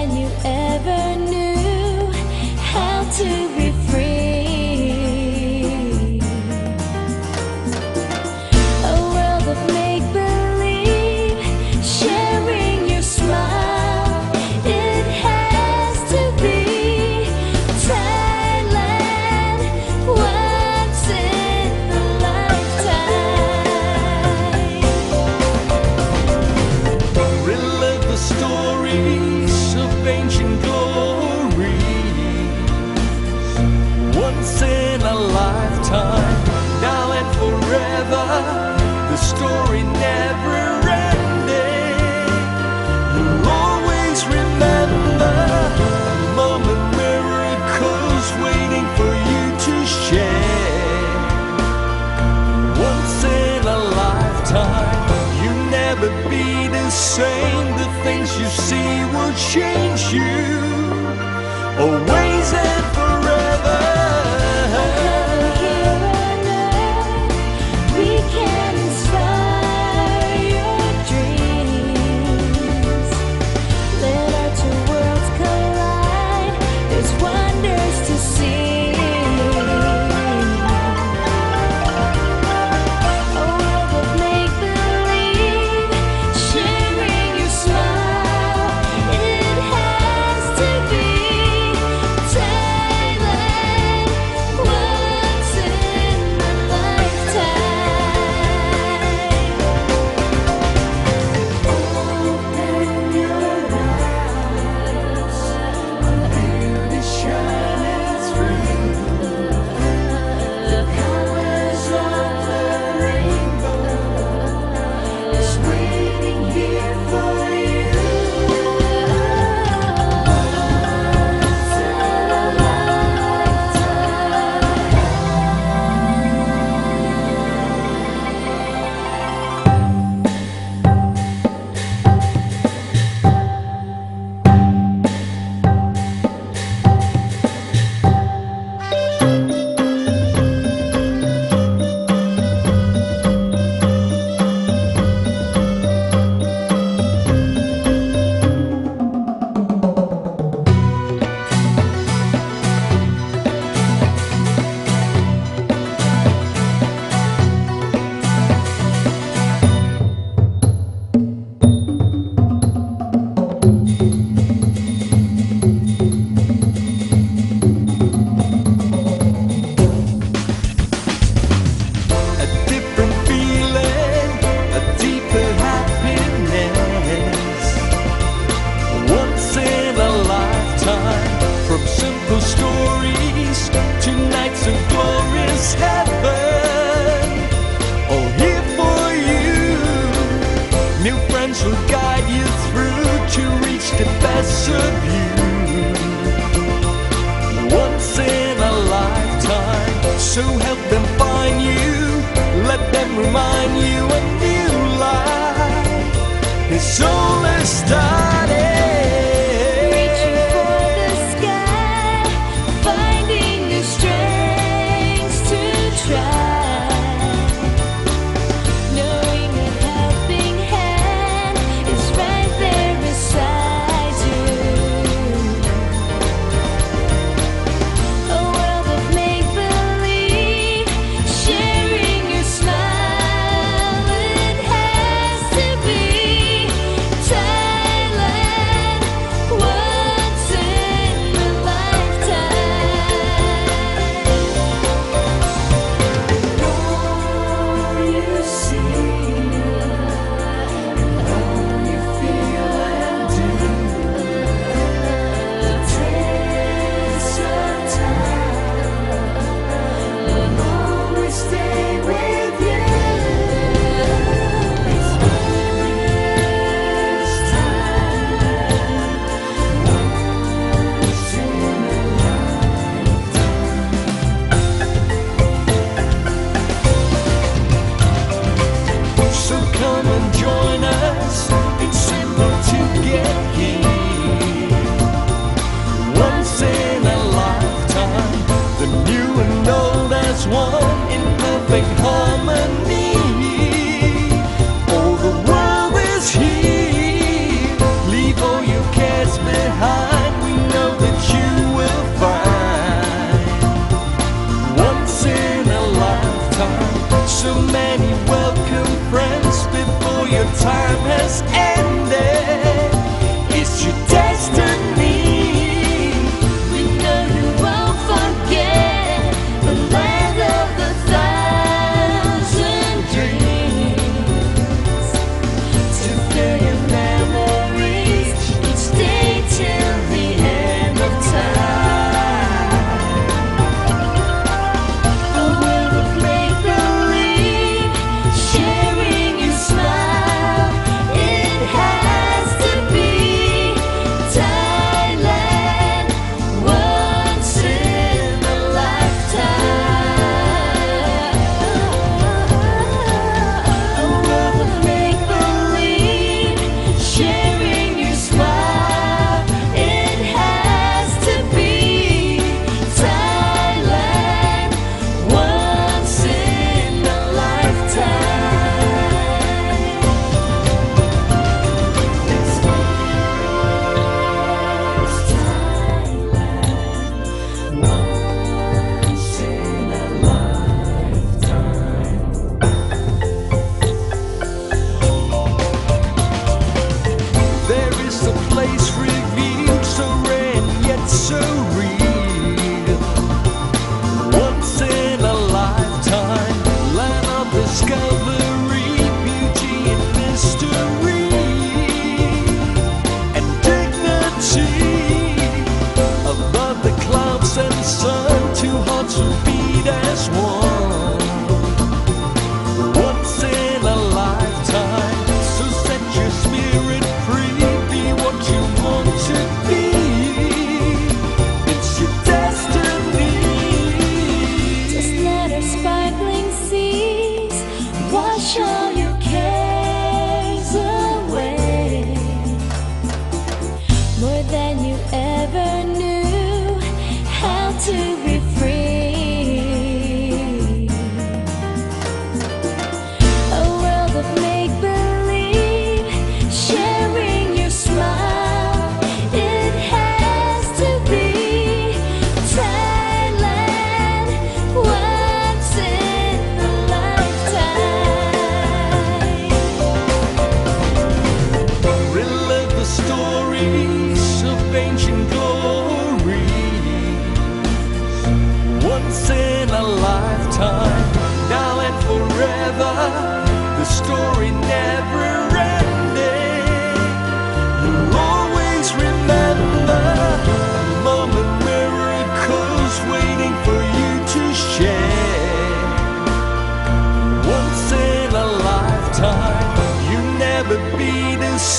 than you ever knew how to see will change you. Away to reach the best of you. Once in a lifetime, so help them find you. Let them remind you many welcome friends before your time has ended.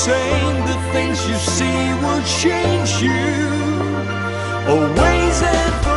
Saying The things you see will change you. Always and